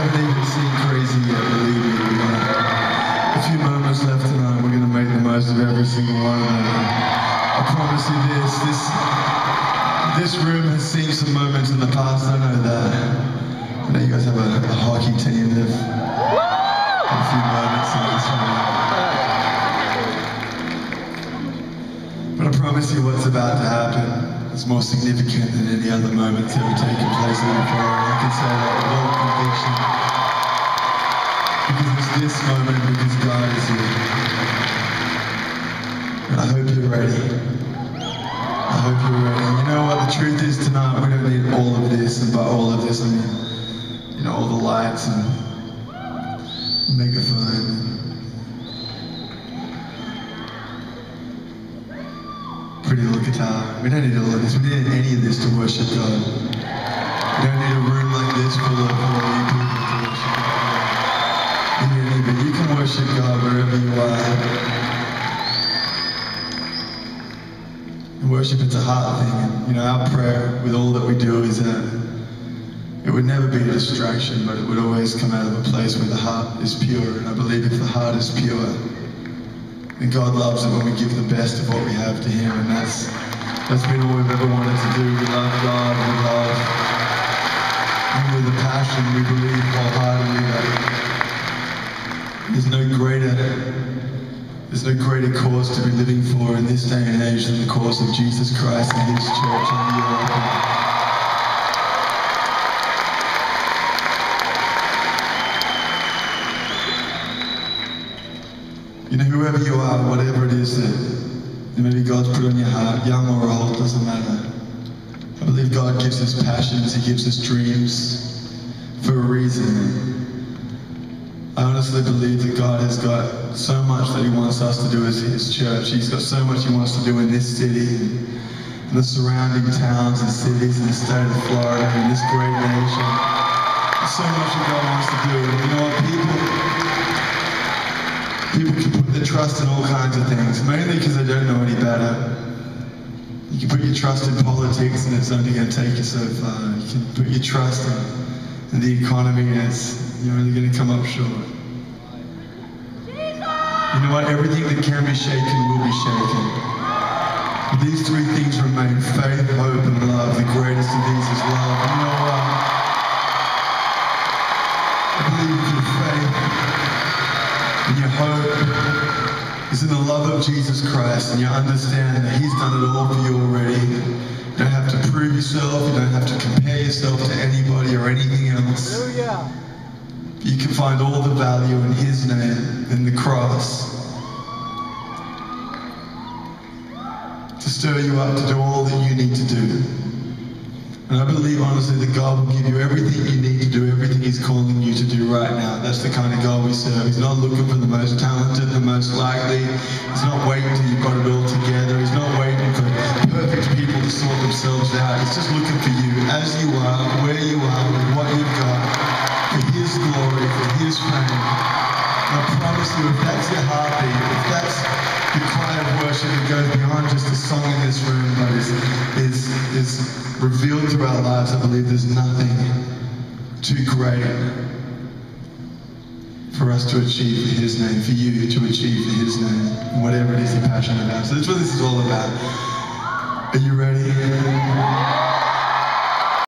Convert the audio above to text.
seen crazy believe a few moments left tonight. We're gonna make the most of every single one of them. I promise you this, this this room has seen some moments in the past, I know that. I know you guys have a, hockey team a few moments in this room. But I promise you what's about to happen is more significant than any other moments ever taken place in the I hope you're ready. I hope you're ready. You know what the truth is tonight? We don't need all of this, and by all of this I mean, you know, all the lights and megaphone. Pretty little guitar. We don't need all of this. We don't need any of this to worship God. We don't need a room like this full of people to worship God. You can worship God wherever you are. Worship, it's a heart thing. And, you know, our prayer with all that we do is that it would never be a distraction, but it would always come out of a place where the heart is pure. And I believe if the heart is pure, then God loves it when we give the best of what we have to Him. And that's that's been all we've ever wanted to do. We love God, we love and with a passion, we believe wholeheartedly that there's no greater there's no greater cause to be living for in this day and age than the cause of Jesus Christ and His church in earth. You know, whoever you are, whatever it is that maybe God's put on your heart, young or old, doesn't matter. I believe God gives us passions, He gives us dreams for a reason. I honestly believe that God has got so much that He wants us to do as His church. He's got so much He wants to do in this city and the surrounding towns and cities in the state of Florida and this great nation. There's so much that God wants to do. You know people, people can put their trust in all kinds of things, mainly because they don't know any better. You can put your trust in politics and it's only going to take you so far. You can put your trust in, in the economy and it's, you're only going to come up short. You know what? Everything that can be shaken will be shaken. These three things remain faith, hope, and love. The greatest of these is love. You know what? I believe your faith and your hope is in the love of Jesus Christ and you understand that He's done it all for you already. You don't have to prove yourself, you don't have to compare yourself to anybody You can find all the value in His name, in the cross. To stir you up to do all that you need to do. And I believe honestly that God will give you everything you need to do everything He's calling you to do right now. That's the kind of God we serve. He's not looking for the most talented, the most likely. He's not waiting till you've got it all together. He's not waiting for perfect people to sort themselves out. He's just looking for you as you are, where you are, for His I promise you, if that's your heartbeat, if that's the cry of worship that goes beyond just a song in this room, but is, is, is revealed through our lives, I believe there's nothing too great for us to achieve for His name, for you to achieve for His name, whatever it is you're passionate about. So that's what this is all about. Are you ready?